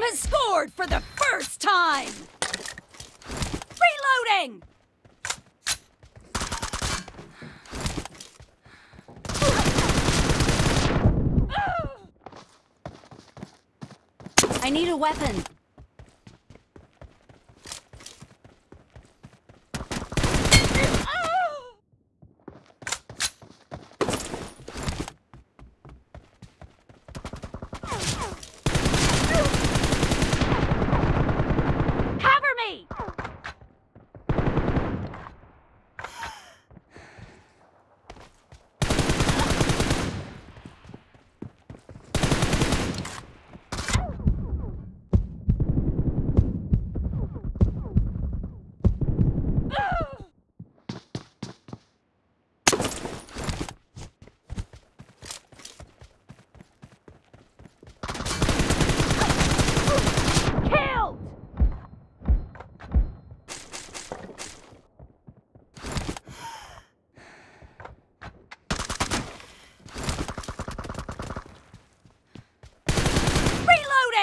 team has scored for the first time! Reloading! I need a weapon.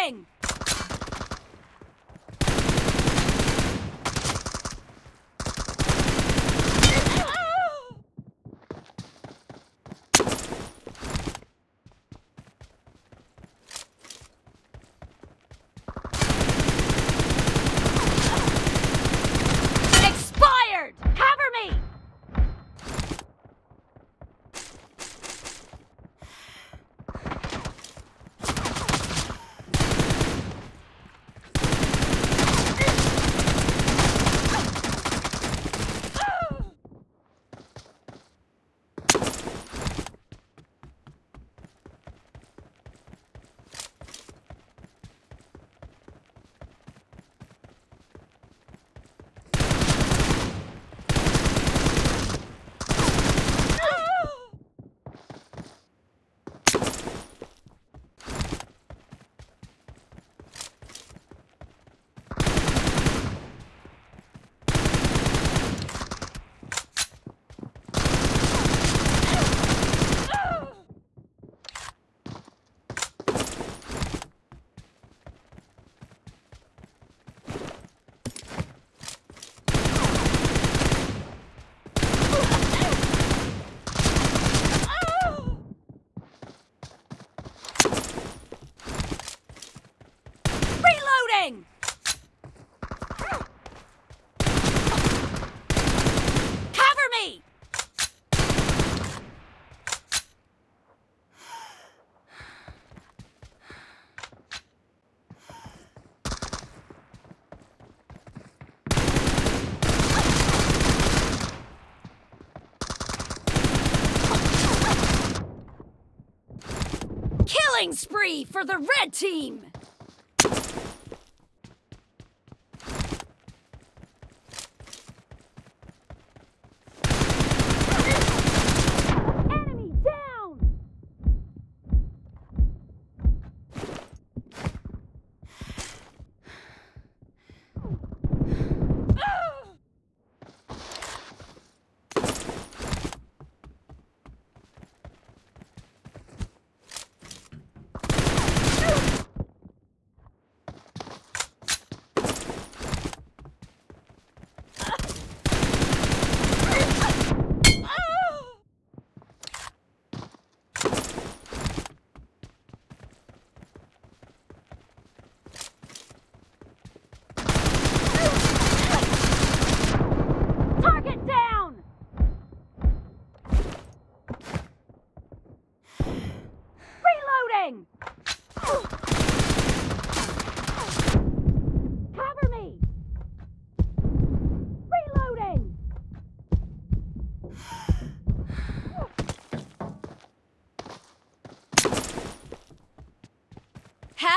Reloading! Spree for the red team!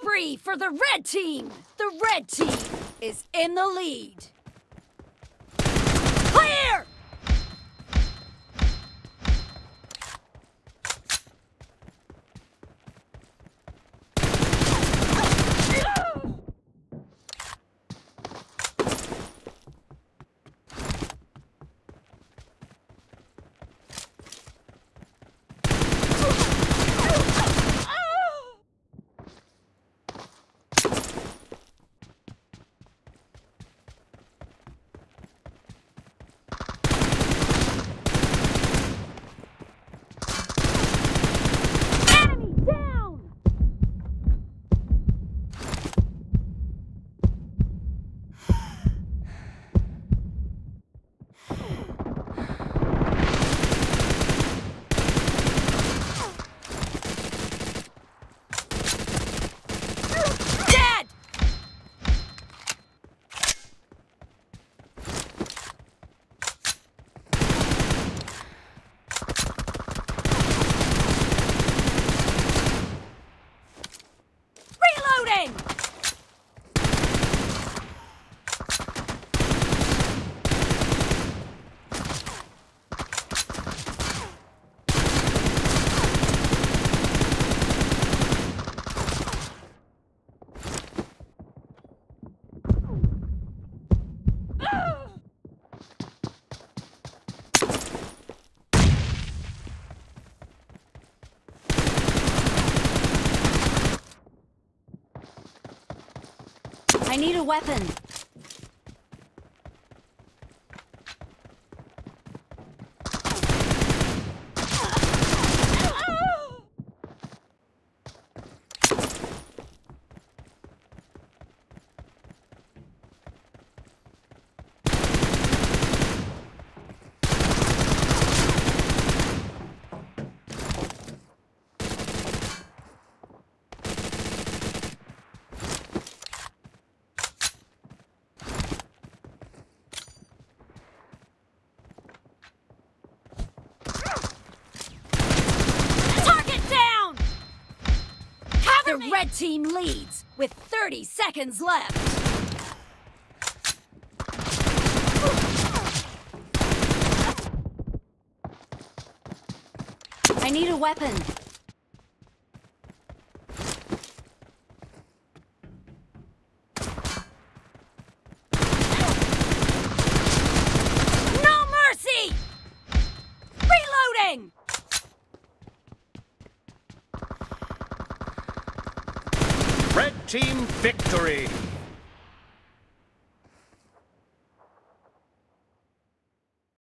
Spree for the red team! The red team is in the lead. I need a weapon. Red team leads with 30 seconds left. I need a weapon. No mercy! Reloading! Red team victory!